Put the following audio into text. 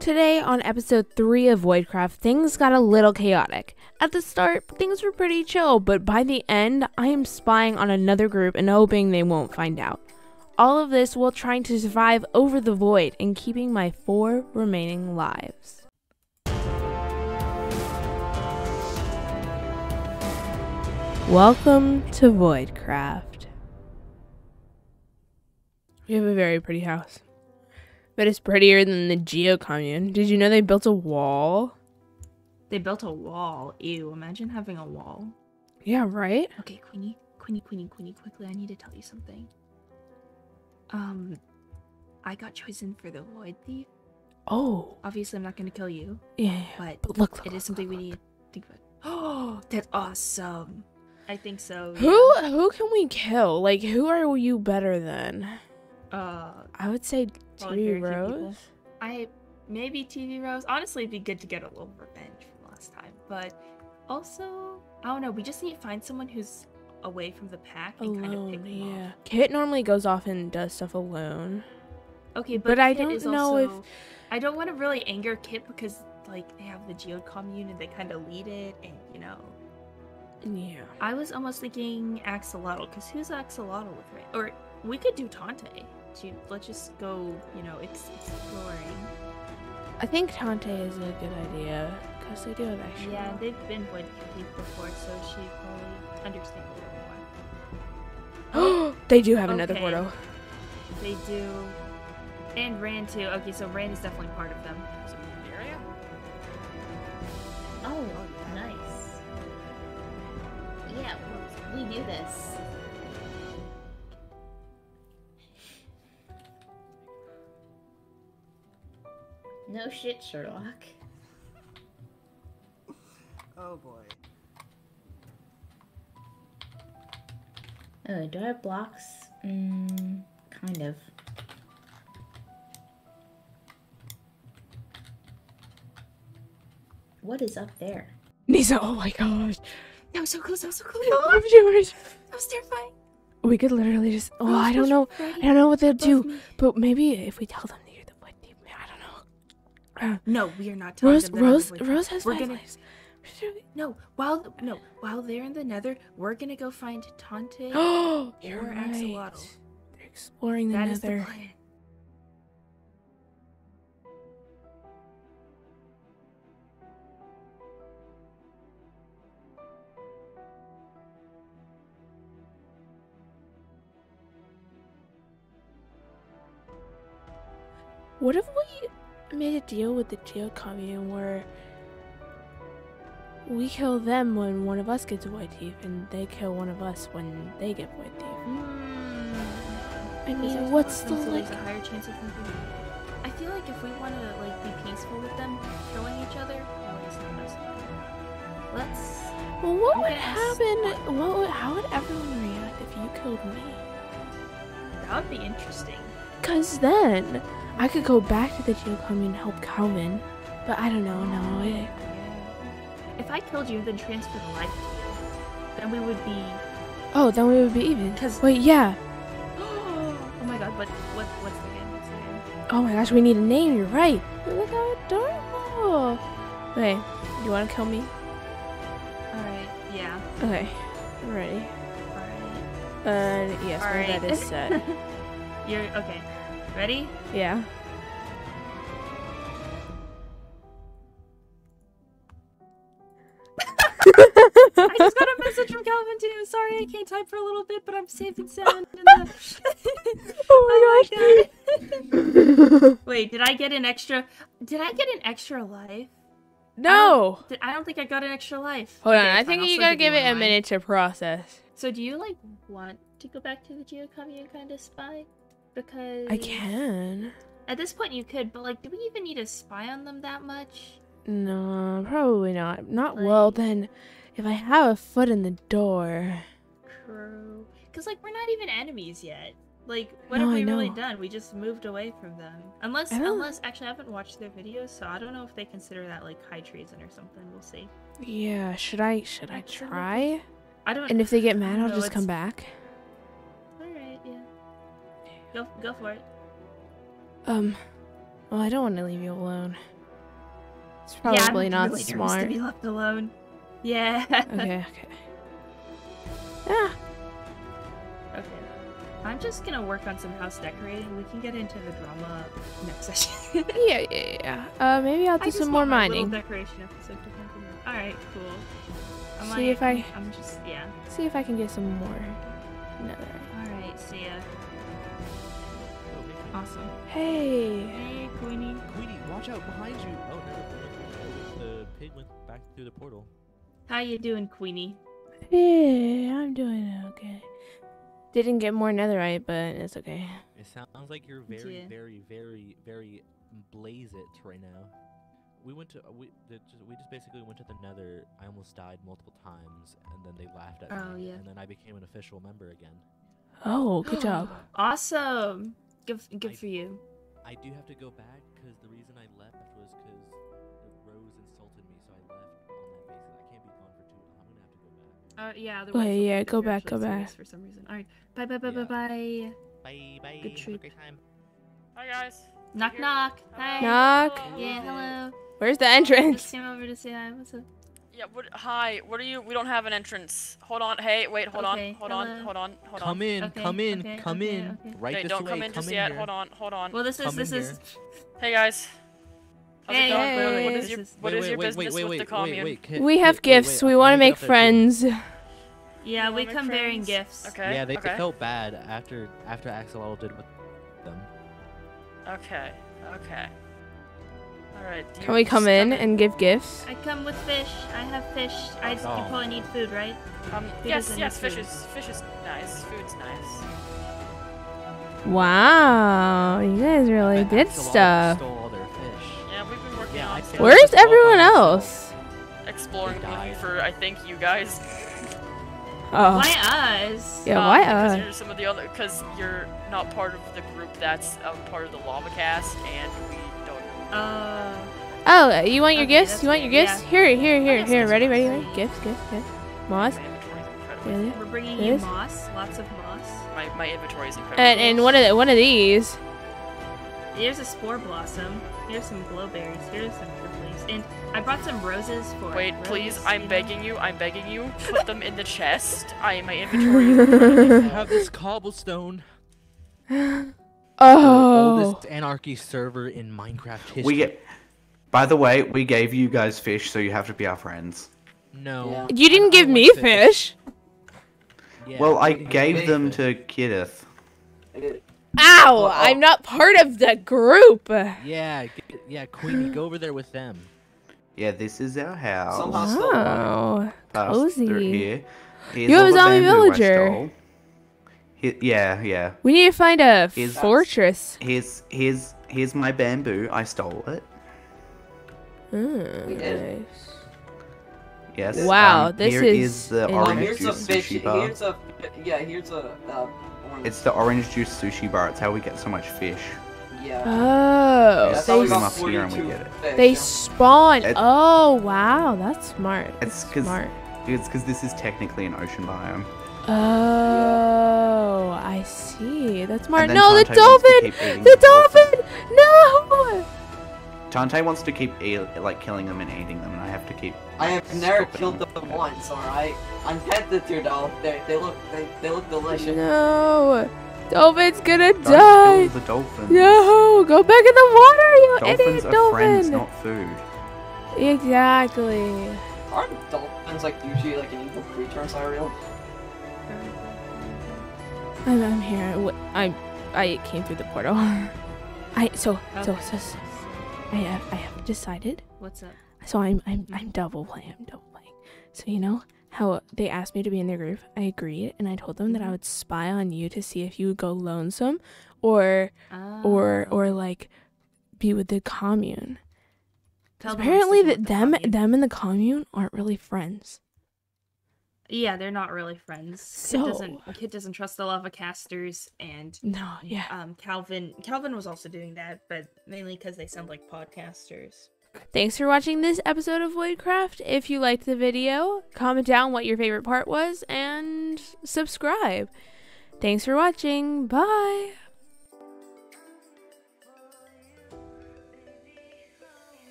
Today, on episode 3 of Voidcraft, things got a little chaotic. At the start, things were pretty chill, but by the end, I am spying on another group and hoping they won't find out. All of this while trying to survive over the void and keeping my four remaining lives. Welcome to Voidcraft. We have a very pretty house. But it's prettier than the Geo commune. Did you know they built a wall? They built a wall. Ew, imagine having a wall. Yeah, right? Okay, Queenie, Queenie, Queenie, Queenie, quickly, I need to tell you something. Um, I got chosen for the Void Thief. Oh. Obviously, I'm not going to kill you, Yeah. but, But look, look, it is look, something look, we need to think about. Oh, that's awesome. I think so. Who who can we kill? Like who are you better than? Uh, I would say TV very few people. Rose. I maybe TV Rose. Honestly, it'd be good to get a little revenge from last time, but also, I don't know. We just need to find someone who's away from the pack and kind of pick Alone, them yeah. off. Kit normally goes off and does stuff alone. Okay, but, But I Kit don't is know if- I don't want to really anger Kit because like they have the Geode commune and they kind of lead it, and you know, Yeah. I was almost thinking Axolotl because who's Axolotl with right? Or we could do Tantei. To, let's just go, you know, ex- exploring. I think Tantei is a good idea because they do have extra. Yeah, they've been Void Thief before, so she probably understands a little more. they do have another Okay. Gordo. They do, and Rand too. Okay, so Rand is definitely part of them. So, area. Oh, nice. Yeah, we knew this. No shit, Sherlock. Oh boy. Oh, do I have blocks? Mm, kind of. What is up there? Nysa, oh my gosh. That was so close. That was so close. I love yours. That was terrifying. We could literally just. Oh, Rose I don't know. right I don't know what they'll do. But maybe if we tell them I don't know. No, we are not telling Rose, them that Rose, the Rose has We're five gonna lives. no. While no, while they're in the Nether, we're gonna go find Tantei. Oh, you're Or right. Axolotl. They're exploring the That is Nether. the plan. What if we made a deal with the Geo Commune where we kill them when one of us gets a Void Thief and they kill one of us when they get white Thief? Hmm. I mean, what's the like? a higher chance of them being- I feel like if we want to like be peaceful with them killing each other, it's not us. let's. Well, what would happen? What would, how would everyone react if you killed me? That would be interesting. Cause then I could go back to the Geo and help Calven, but I don't know. No, it, If I killed you and then transferred a life to you, then we would be. oh, then we would be even. Cause... Wait, yeah. oh my god! What? What? What's the game? What's the game? Oh my gosh, we need a name. You're right. Look how adorable. Okay, you want to kill me? All right. Yeah. Okay, I'm ready. All right. Uh, yes, All my right. is set. You're okay. Ready? yeah. I just got a message from Calven too. Sorry, I can't type for a little bit, but I'm saving sound. In the... Oh my gosh. Wait, did I get an extra? Did I get an extra life? No. Did, I don't think I got an extra life. Hold on, I think you gotta give it a minute to process. So, do you like want to go back to the Geocommune and kind of spy? Because I can. At this point, you could, but like, do we even need to spy on them that much? No, probably not. Not well. Then, if I have a foot in the door, True. Because like, we're not even enemies yet. Like, what No, have we really done? We just moved away from them. Unless, unless, actually, I haven't watched their videos, so I don't know if they consider that like high treason or something. We'll see. yeah. Should I? Should I Actually, try? I don't. And if they get mad, I'll just come back. All right, yeah. Go, go for it. Um, Well, I don't want to leave you alone. It's probably yeah, I'm not really smart. to be left alone. Yeah. Okay, okay. Yeah. Okay. I'm just gonna work on some house decorating. We can get into the drama next session. Yeah, yeah, yeah. Uh, maybe I'll do just some more want my little mining. decoration episode to continue. All right, cool. Am See if I- I'm just yeah. See if I can get some more. Nether. All right, see ya. Awesome. Hey. Hey, Queenie. Queenie, watch out behind you! Oh no, the pig went back through the portal. How you doing, Queenie? Yeah, I'm doing okay. Didn't get more netherite, but it's okay. It sounds like you're very, Yeah. very, very, very blaze it right now. We went to uh, we just, we just basically went to the Nether. I almost died multiple times, and then they laughed at Oh, me, yeah. and then I became an official member again. Oh, good job. Awesome. Good, good I- for you. I do have to go back because the reason I left was because Rose insulted me, so I left on that basis. I can't be gone for too long. I'm gonna have to go back. Uh, yeah. otherwise Okay, yeah, go back, go back. For some reason. All right. Bye, bye, bye, Yeah. bye, bye. Bye, bye. Good Have a trip. great time. Hi guys. Knock, Here. knock. Hi. Knock. Yeah. Hello. Where's the Just entrance? came over to say hi. What's up? Yeah. What? Hi. What are you? We don't have an entrance. Hold on. Hey. Wait. Hold Okay, on. Hold hello. on. Hold on. Hold Come on. in, Okay, come in, okay, come okay, in. okay. Right Okay. this Don't way. come in just in yet. here. Hold on. Hold on. Well, this is Come this in is. Hey guys. How's Hey, it going? hey. What this is your is- What Wait, is wait, your wait, business wait, with wait, the wait, commune? Wait, wait, We have wait, wait, gifts. wait, We I'm want to gonna get make up there too. friends. Yeah, You we wanna come make bearing friends? gifts. Okay. Yeah, they okay. felt bad after after Axolotl did with them. Okay. Okay. All right. Can we come in and give gifts? I come with fish. I have fish. I just, you Oh. probably need food, right? Um. Food Yes. Yes. Fish food. is fish is nice. Food's nice. Wow, you guys really Bet did stuff. Stole all their fish. Yeah, we've been working Yeah, on I stuff. found Where's this all by everyone else? exploring They looking for I think you guys. Oh, Why us? yeah. Um, Why Because us? you're some of the other. Because you're not part of the group that's um, part of the lava cast, and we don't. Uh, Oh, you want your Okay, gifts? You want your gifts? yeah. Here, here, here, here. Ready, ready, ready. Gifts, gifts, gifts. Moss. My inventory is incredible. Really? we're bringing you This? moss. Lots of moss. My, my inventory is incredible. And and one of the, one of these. Here's a spore blossom. Here's some glowberries. Here's some dripleaf. And I brought some roses for. Wait, Rose, please, I'm you know? begging you, I'm begging you, put them in the chest. I my inventory is incredibly I have this cobblestone. The Oh. oldest anarchy server in Minecraft history. We get. By the way, we gave you guys fish, so you have to be our friends. no. You didn't give me like fish. Yeah, well, I gave them fish. to Kitith. Ow! Well, oh. I'm not part of the group. Yeah, yeah, Queenie, go over there with them. Yeah, this is our house. Somehow still Oh, Pass through cozy. here. Here's You have a the zombie bamboo I villager. Stole. He- yeah, yeah. We need to find a Is- fortress. Here's here's here's my bamboo. I stole it. Mm, We did. nice. Yes. Wow, um, this here is the in- orange here's a juice fish. sushi bar. Here's a yeah. Here's a uh, orange. It's the orange juice sushi bar. It's how we get so much fish. yeah. Oh, That's they how we they, swim up here and we get it. fish, they yeah. spawn. It- Oh, wow, that's smart. It's That's 'cause- smart. It's because this is technically an ocean biome. Oh, I see. That's smart. then No, the Shantae wants to dolphin! The the dolphin. dolphin! No! Tantei wants to keep like killing them and eating them, and I have to keep. I have never killed them once. All right. I'm tempted to though. They they look they, they look delicious. No! Dolphin's gonna Don't die! kill the dolphins. No! Go back in the water, you Dolphins idiot are dolphin! friends, not food. Exactly. Aren't dolphins like usually like an evil creature in Cyreal? I'm, I'm here. I'm. I came through the portal. I so oh. so Okay. so, so I have I have decided. What's up? So I'm I'm I'm double playing. I'm double playing. So you know how they asked me to be in their group. I agreed, and I told them that I mm-hmm. would spy on you to see if you would go lonesome, or or Oh. or like be with the commune. Tell apparently that with the them them and the commune aren't really friends. Yeah, they're not really friends. So- Kit doesn't Kit doesn't trust the lava casters, and No, yeah. um Calven Calven was also doing that, but mainly because they sound like podcasters. Thanks for watching this episode of Voidcraft. If you liked the video, comment down what your favorite part was and subscribe. Thanks for watching. Bye.